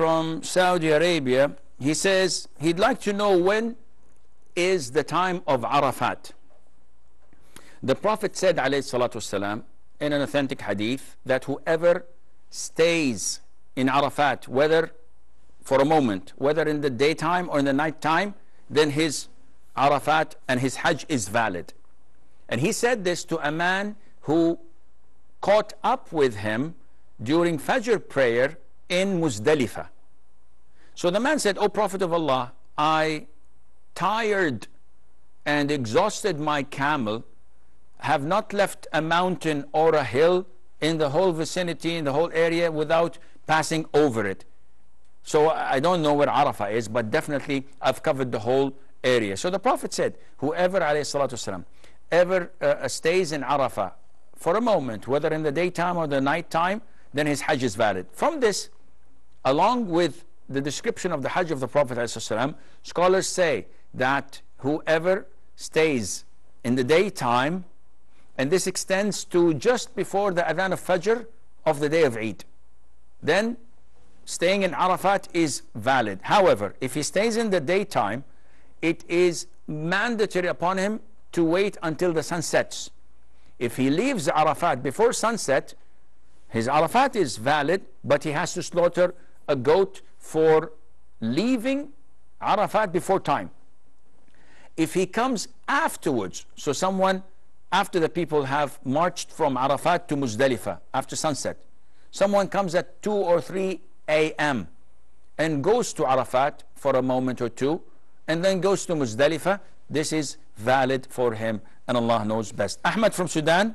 from Saudi Arabia, he says he'd like to know when is the time of Arafat. The Prophet said, wasalam, in an authentic hadith, that whoever stays in Arafat, whether for a moment, whether in the daytime or in the night time, then his Arafat and his Hajj is valid. And he said this to a man who caught up with him during Fajr prayer in Muzdalifah. So the man said, O Prophet of Allah, I tired and exhausted my camel, have not left a mountain or a hill in the whole vicinity, in the whole area, without passing over it. So I don't know where Arafah is, but definitely I've covered the whole area. So the Prophet said, whoever, والسلام, ever uh, stays in Arafah for a moment, whether in the daytime or the night time, then his Hajj is valid. From this, along with the description of the Hajj of the Prophet ﷺ, scholars say that whoever stays in the daytime, and this extends to just before the Adhan of Fajr of the day of Eid, then staying in Arafat is valid. However, if he stays in the daytime, it is mandatory upon him to wait until the sun sets. If he leaves Arafat before sunset, his Arafat is valid, but he has to slaughter a goat for leaving Arafat before time. If he comes afterwards, so someone after the people have marched from Arafat to Muzdalifah after sunset, someone comes at 2 or 3 a.m. and goes to Arafat for a moment or two and then goes to Muzdalifah, this is valid for him and Allah knows best. Ahmed from Sudan.